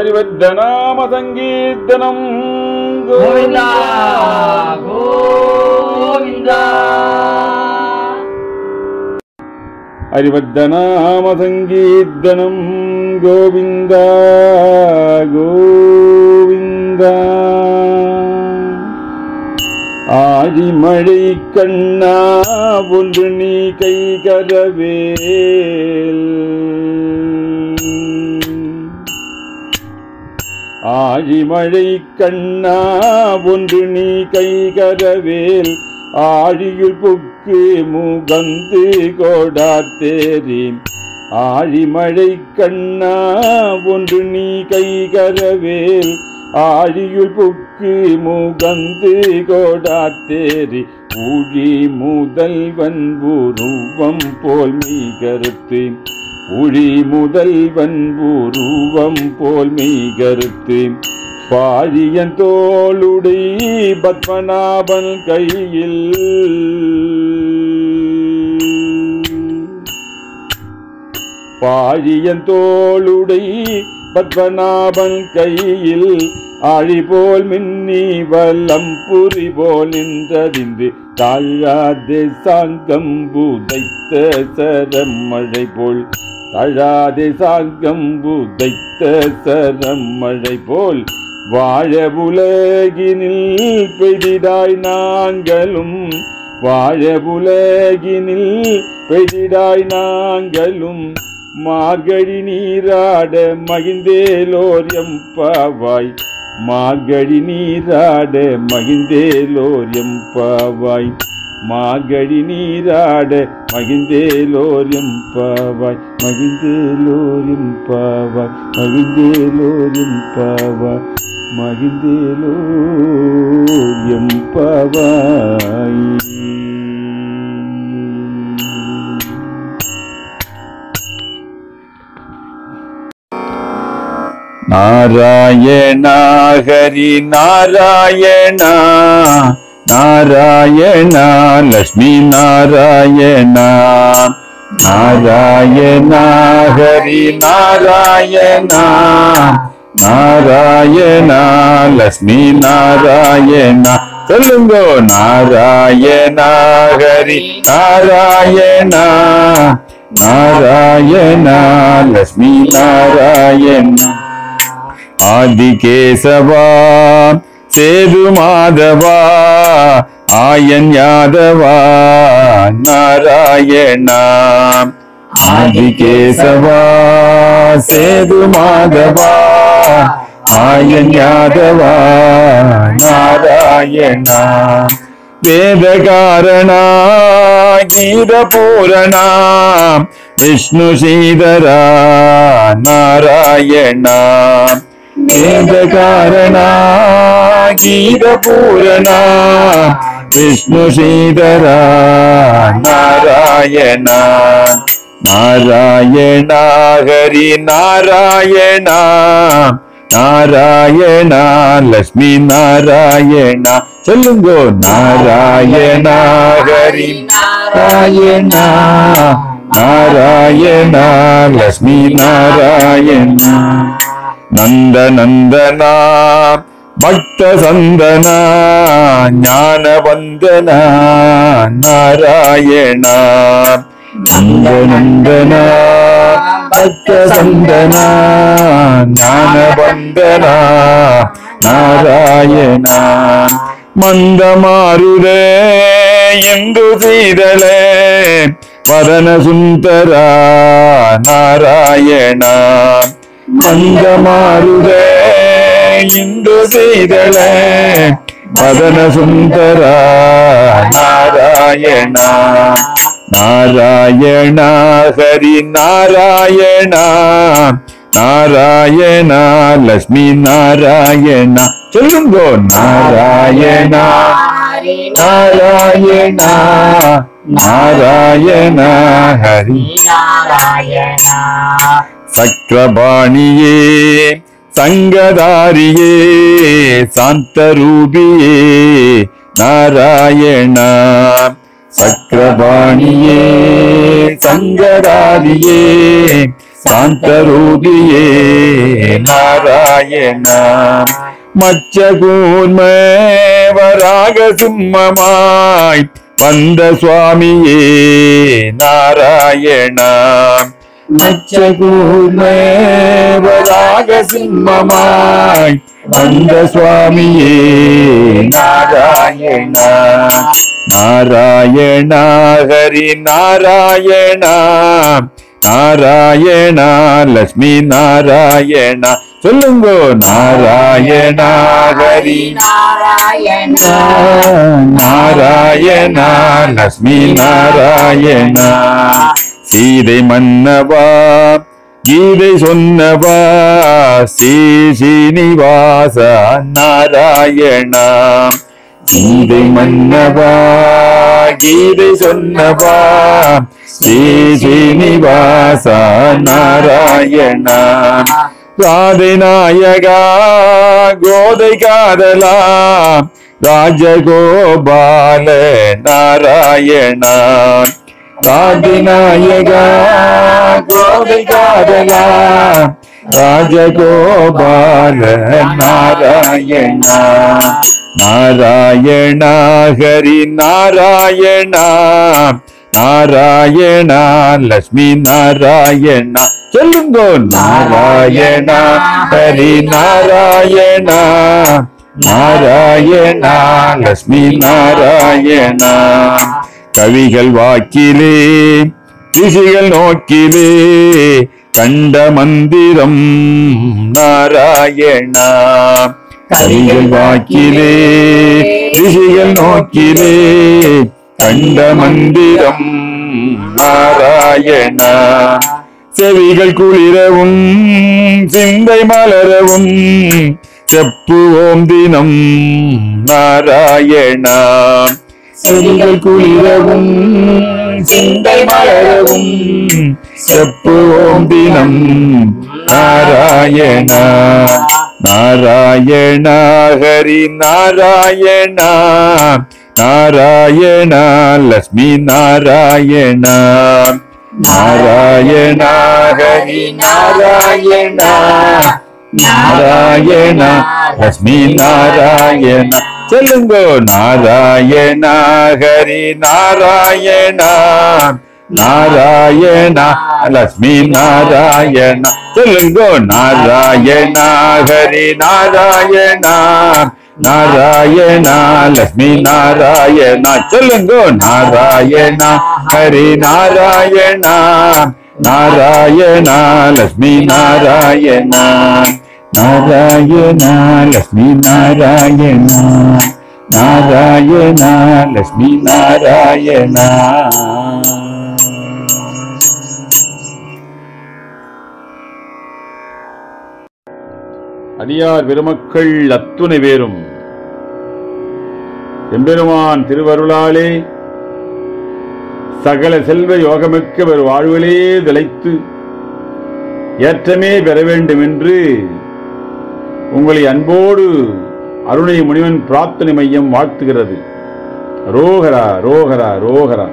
ഹരിവജ്ജനാമസങ്കീർത്തനം ഗോവിന്ദ ഗോവിന്ദ. ഹരിവജ്ജനാമസങ്കീർത്തനം ഗോവിന്ദ ഗോവിന്ദ. ஆழிமழை കണ്ണാ ஒன்று நீ கைகரவேல் ஆழிமழை கண்ணா ஒன்று நீ கைகரவேல். ஆழியுள் புக்கு முகந்து கோடாத்தேரின். ஆழிமழை கண்ணா ஒன்று நீ கைகரவேல். ஆழியுள் புக்கு முகந்து கோடாத்தேரி ஊழி முதல்வன் உருவம் போல் நீ கருத்து உழி முதல்வன் உருவம் போல் மெய்கருத்து. பாழியன் தோளுடை பத்மநாபன் கையில். பாழியன் தோளுடை பத்மநாபன் கையில். ஆழி போல் மின்னி வல்லம் புரி போல் நின்றறிந்து தாழாதே சாங்கம் புதைத்த சரமழை போல். தழாதே சாங்கம் புதைத்த சரமழை போல் வாழ உலகினில் பெரிதாய் நாங்களும். வாழ உலகினில் பெரிதாய் நாங்களும். மார்கழி நீராட மகிழ்ந்தேலோர் எம்பாவாய். மார்கழி நீராட மகிழ்ந்தேலோர் எம்பாவாய். மார்கழி நீராட மகிந்தே லோரியம் பாவாய் மகிழ்ந்தேலோர் எம்பாவாய் மகிழ்ந்தேலோர் எம்பாவாய் மகிழ்ந்தேலோர் எம்பாவாய் மகிழ்ந்தேலோர் எம்பாவாய் நாராயணா ஹரி நாராயணா நாராயணா லக்ஷ்மி நாராயணா. நாராயணா ஹரி நாராயணா. நாராயணா லக்ஷ்மி நாராயணா. சொல்லுங்கோ நாராயணா ஹரி நாராயணா. நாராயணா லக்ஷ்மி நாராயணா. ஆதிகேசவா சேது மாதவா ஆயன் யாதவா நாராயணா. ஆதிகேசவா சேது மாதவா ஆயன் யாதவா நாராயணா. வேதகாரணா கீதபூரணா விஷ்ணு சீதரா நாராயணா. வேதகாரணா கீதபூரணா விஷ்ணு ஸ்ரீதரா நாராயணா நாராயணா ஹரி நாராயணா நாராயணா லக்ஷ்மி நாராயணா. சொல்லுங்கோ நாராயணா ஹரி நாராயணா நாராயணா லக்ஷ்மி நாராயணா. நந்த நந்தனா பக்த சந்தனா ஞான வந்தனா நாராயணா நந்த நந்தனா பக்த சந்தனா ஞான வந்தனா நாராயணா. மந்த மாருதே இந்து சீதலே வதன சுந்தரா நாராயணா. மந்தமாருத இந்து செய்தல மதன சுந்தரா நாராயணா. நாராயணா ஹரி நாராயணா. நாராயணா லக்ஷ்மி நாராயணா. சொல்லுங்கோ நாராயணா. நாராயணா. நாராயணா ஹரி. நாராயணா. சக்கரபாணியே சங்கதாரியே சாந்தரூபியே நாராயணா. சக்கரபாணியே சங்கதாரியே சாந்தரூபியே நாராயணா. மச்ச கூர்ம வராக சிம்மமாய் வந்த சுவாமியே நாராயணா. மச்ச கூர்ம வராக சிம்மமாய் வந்த சுவாமியே நாராயண. நாராயண ஹரி நாராயண. நாராயண லட்சுமி நாராயண. சொல்லுங்க நாராயண ஹரி நாராயண. நாராயண லட்சுமி நாராயண. சீதை மன்னவா கீதை சொன்னவா ஸ்ரீ ஸ்ரீனிவாச நாராயணா. கீதை மன்னவா கீதை சொன்னவா ஸ்ரீ ஸ்ரீனிவாச நாராயணா. ராதை நாயகா கோதை காதலா ராஜகோபால நாராயணா. ராதை நாயகா ராஜகோபால நாராயண நாராயண ஹரி நாராயண நாராயண லட்சுமி நாராயண. சொல்லுங்கோ நாராயண ஹரி நாராயண நாராயண லட்சுமி நாராயண. கவிகள் வாக்கிலே ரிஷிகள் நோக்கிலே கண்ட மந்திரம் நாராயணா. கவிகள் வாக்கிலே ரிஷிகள் நோக்கிலே கண்ட மந்திரம் நாராயணா. செவிகள் குளிரவும் சிந்தை மலரவும் செப்பு ஓம் தினம் நாராயணா. செடிகள் குளிரவும் சிந்தை மலரவும். செப்புவோம் தினம் நாராயணா நாராயணா ஹரி நாராயணா நாராயணா லக்ஷ்மி நாராயணா. நாராயணா ஹரி நாராயணா நாராயணா லக்ஷ்மி நாராயணா. செல்லுங்கோ நாராயணா ஹரி நாராயணா நாராயணா லக்ஷ்மி நாராயணா. சொல்லுங்க நாராயணா ஹரி நாராயணா நாராயணா லக்ஷ்மி நாராயணா. சொல்லுங்கோ நாராயணா ஹரி நாராயணா நாராயணா லக்ஷ்மி நாராயணா. நாராயண லக்ஷ்மி நாராயண. நாராயண லக்ஷ்மி நாராயண. அடியார் பெருமக்கள் அத்துணை பேரும். எம்பெருமான் திருவருளாலே சகல செல்வ யோகமிக்க ஒரு வாழ்விலே திளைத்து ஏற்றமே பெற வேண்டும் என்று உங்களை அன்போடு அருணை முனிவன் பிரார்த்தனை மையம் வாழ்த்துகிறது. ரோகரா ரோகரா ரோகரா.